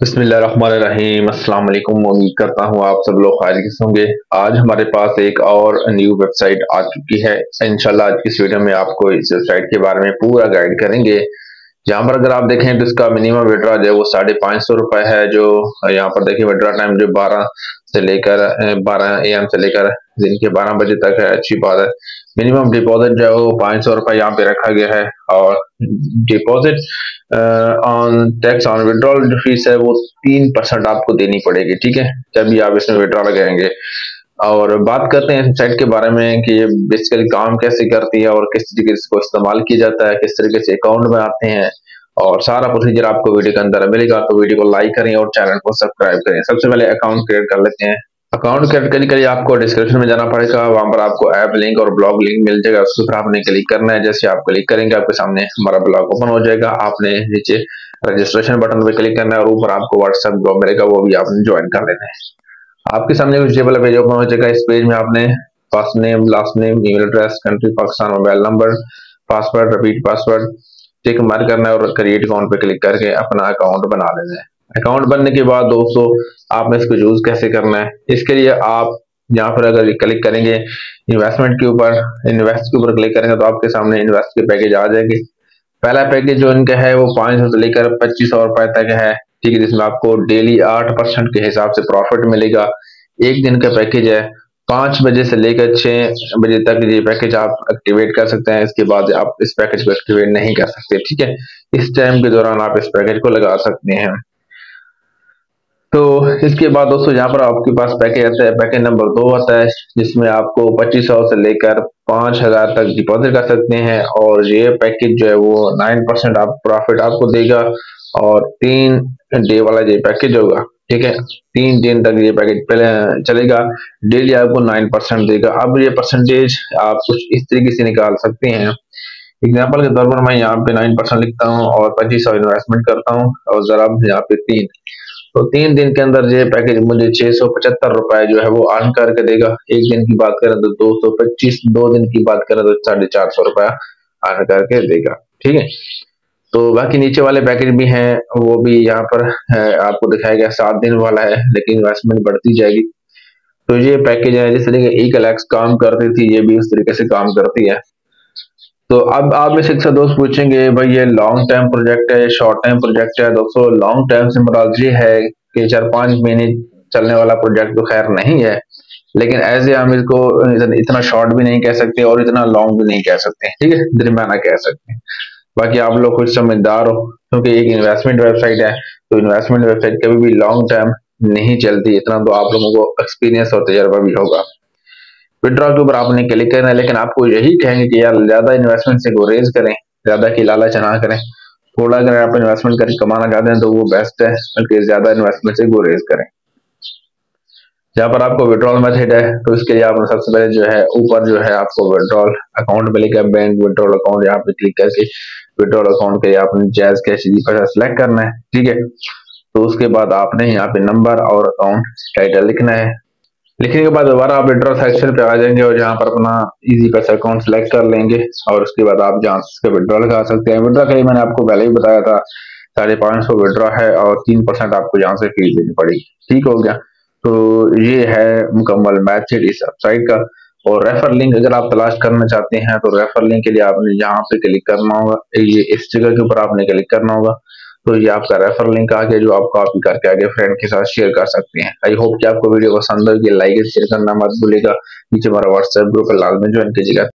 बिस्मिल्लाहिर्रहमानिर्रहीम। अस्सलाम वालेकुम उम्मीद करता हूँ आप सब लोग खैरियत होंगे। आज हमारे पास एक और न्यू वेबसाइट आ चुकी है। इनशाला आज की इस वीडियो में आपको इस वेबसाइट के बारे में पूरा गाइड करेंगे। यहाँ पर अगर आप देखें तो इसका मिनिमम विड्रा जो है वो साढ़े पाँच सौ रुपये है, जो यहाँ पर देखें विड्रा टाइम जो बारह से लेकर बारह ए एम से लेकर दिन के बारह बजे तक है। अच्छी बात है। मिनिमम डिपॉजिट जो है वो पाँच सौ रुपये यहाँ पे रखा गया है और deposit on tax on withdrawal जो फ़ीस है, वो तीन परसेंट आपको देनी पड़ेगी, ठीक है? जब भी आप इसमें विड्रॉल लगाएँगे। और बात करते हैं साइट के बारे में कि ये बेसिकली काम कैसे करती है और किस तरीके से इसको इस्तेमाल किया जाता है, किस तरीके से अकाउंट में आते हैं। और सारा प्रोसीजर आपको वीडियो के अंदर मिलेगा तो वीडियो को लाइक करें और चैनल को सब्सक्राइब करें। सबसे पहले अकाउंट क्रिएट कर लेते हैं। अकाउंट क्रिएट करने के लिए आपको डिस्क्रिप्शन में जाना पड़ेगा, वहाँ पर आपको ऐप लिंक और ब्लॉग लिंक मिल जाएगा, उसके ऊपर आपने क्लिक करना है, जैसे आप क्लिक करेंगे, आपके सामने हमारा ब्लॉग ओपन हो जाएगा, आपने नीचे रजिस्ट्रेशन बटन पर क्लिक करना है और ऊपर आपको व्हाट्सएप ग्रुप मिलेगा, वो भी आपने ज्वाइन कर लेना है। आपके सामने कुछ टेबल पेज ओपन हो जाएगा, इस पेज में आपने first name last name email address country Pakistan mobile number password repeat password tick मार करना है और क्रिएट अकाउंट पे क्लिक करके अपना अकाउंट बना लेना है। अकाउंट बनने के बाद दोस्तों, आपने इसको यूज़ कैसे करना है? इसके लिए आप यहाँ पर अगर क्लिक करेंगे इन्वेस्टमेंट के ऊपर इन्वेस्ट के ऊपर क्लिक करेंगे तो आपके सामने इन्वेस्ट के पैकेज आ जाएँगे। पहला पैकेज जो इनका है वो पाँच सौ से लेकर पच्चीस सौ रुपए तक है। ठीक है, जिसमें आपको डेली आठ परसेंट के हिसाब से प्रॉफिट मिलेगा। एक दिन का पैकेज है। पाँच बजे से लेकर छह बजे तक ये पैकेज आप एक्टिवेट कर सकते हैं। इसके बाद आप इस पैकेज को एक्टिवेट नहीं कर सकते। ठीक है, इस टाइम के दौरान आप इस पैकेज को लगा सकते हैं। तो इसके बाद दोस्तों, यहाँ पर आपके पास पैकेज आता है। पैकेज नंबर दो आता है, जिसमें आपको पच्चीस सौ से लेकर पाँच हज़ार तक डिपॉजिट कर सकते हैं और ये पैकेज जो है वो नाइन परसेंट आप प्रॉफिट आपको देगा और तीन डे वाला ये पैकेज होगा, ठीक है? तीन दिन तक ये पैकेज पहले चलेगा। डेली आपको नाइन परसेंट देगा। अब ये परसेंटेज आप कुछ इस तरीके से निकाल सकते हैं। एग्ज़ाम्पल के तौर पर मैं यहाँ पे नाइन परसेंट लिखता हूँ और पच्चीस सौ इन्वेस्टमेंट करता हूँ और जरा यहाँ पे तीन। तो तीन दिन के अंदर ये पैकेज मुझे छह सौ पचहत्तर रुपए जो है वो अर्न करके देगा। एक दिन की बात करें तो दो सौ पच्चीस, दो दिन की बात करें तो साढ़े चार सौ रुपया अर्न करके देगा। ठीक है? तो बाकी नीचे वाले पैकेज भी हैं, वो भी यहाँ पर आपको दिखाया गया, सात दिन वाला है, लेकिन इन्वेस्टमेंट बढ़ती जाएगी। तो ये पैकेज है, जिस तरीके ई कलेक्स काम करती थी, ये भी उस तरीके से काम करती है। तो अब आप में से दोस्त पूछेंगे, भाई, ये लॉन्ग टर्म प्रोजेक्ट है शॉर्ट टर्म प्रोजेक्ट है। दोस्तों लॉन्ग टर्म से मुराद ये है कि चार पाँच महीने चलने वाला प्रोजेक्ट तो खैर नहीं है, लेकिन एज ए हम इसको इतना शॉर्ट भी नहीं कह सकते और इतना लॉन्ग भी नहीं कह सकते, ठीक है? दरमियाना कह सकते हैं। बाकी आप लोग कुछ समझदार हो, क्योंकि एक इन्वेस्टमेंट वेबसाइट है तो इन्वेस्टमेंट वेबसाइट कभी भी लॉन्ग टर्म नहीं चलती, इतना तो आप लोगों को एक्सपीरियंस और तजर्बा भी होगा। विड्रॉल के ऊपर आपने क्लिक करना है लेकिन आपको यही कहेंगे कि यार, ज़्यादा इन्वेस्टमेंट से रेज करें, ज़्यादा की लालच ना करें। थोड़ा अगर आप इन्वेस्टमेंट करके कमाना चाहते हैं तो वो बेस्ट है, बल्कि ज़्यादा इन्वेस्टमेंट से रेज करें। जहाँ पर आपको विड्रॉल मेथड है तो इसके लिए आपने सबसे पहले जो है, ऊपर जो है आपको विड्रॉल अकाउंट मिलेगा बैंक विड्रॉल अकाउंट यहाँ पे क्लिक करके विड्रॉल अकाउंट के लिए आपने जैज कैश पैसा सिलेक्ट करना है, ठीक है? तो उसके बाद आपने यहाँ पे नंबर और अकाउंट टाइटल लिखना है। लिखने के बाद दोबारा आप विड्रॉल सेक्शन पे आ जाएँगे और जहाँ पर अपना इजी पैसा अकाउंट सेलेक्ट कर लेंगे और उसके बाद आप जहाँ से विड्रॉल कर सकते हैं। विड्रॉ के लिए मैंने आपको पहले ही बताया था, साढ़े पाँच सौ विड्रॉ है और तीन परसेंट आपको यहाँ से फ़ीस देनी पड़ेगी। ठीक हो गया? तो ये है मुकम्मल मैथड इस वेबसाइट का। और रेफर लिंक अगर आप तलाश करना चाहते हैं तो रेफर लिंक के लिए आपने यहाँ पे क्लिक करना होगा। ये इस जगह के ऊपर आपने क्लिक करना होगा। तो ये आपका रेफर लिंक आ गया, जो आप कॉपी करके आगे फ्रेंड के साथ शेयर कर सकते हैं। आई होप कि आपको वीडियो पसंद होगी लाइक शेयर करना मत भूलेगा नीचे हमारा व्हाट्सएप ग्रुप लाल में ज्वाइन कीजिएगा।